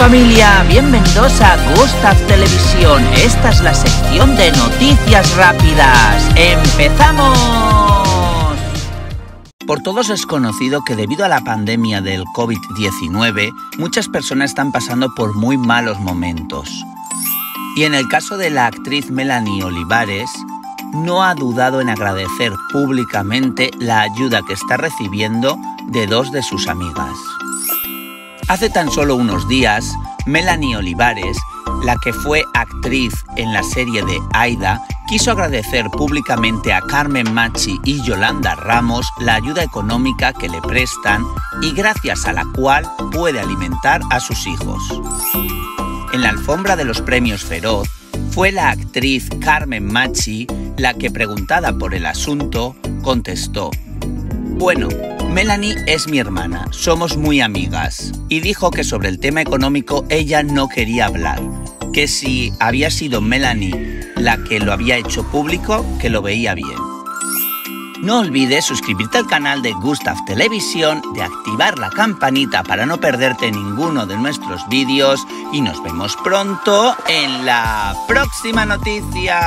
familia, bienvenidos a Gustav Televisión. Esta es la sección de noticias rápidas. ¡Empezamos! Por todos es conocido que debido a la pandemia del COVID-19, muchas personas están pasando por muy malos momentos. Y en el caso de la actriz Melanie Olivares, no ha dudado en agradecer públicamente la ayuda que está recibiendo de dos de sus amigas. Hace tan solo unos días, Melanie Olivares, la que fue actriz en la serie de Aida, quiso agradecer públicamente a Carmen Machi y Yolanda Ramos la ayuda económica que le prestan y gracias a la cual puede alimentar a sus hijos. En la alfombra de los premios Feroz, fue la actriz Carmen Machi la que preguntada por el asunto contestó, Bueno, Melanie es mi hermana, somos muy amigas, y dijo que sobre el tema económico ella no quería hablar, que si había sido Melanie la que lo había hecho público, que lo veía bien. No olvides suscribirte al canal de Gustav Televisión, de activar la campanita para no perderte ninguno de nuestros vídeos y nos vemos pronto en la próxima noticia.